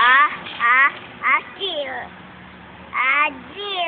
a, a, aqui, ó. Adiós.